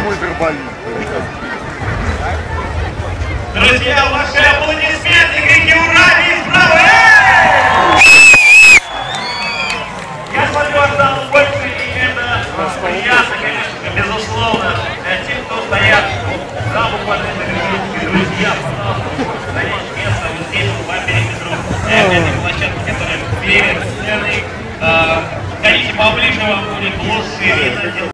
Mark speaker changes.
Speaker 1: болит.
Speaker 2: Друзья, ваши аплодисменты, крики ура, и справа! Э! Я смотрю, ожидал больше, и это приятно, конечно безусловно. Для тех, кто стоят вот буквально это друзья, пожалуйста, занять место вот здесь, в Америке, периметру этой площадки, которая перед сценой. Э, Ходите поближе, вам будет лучше видно.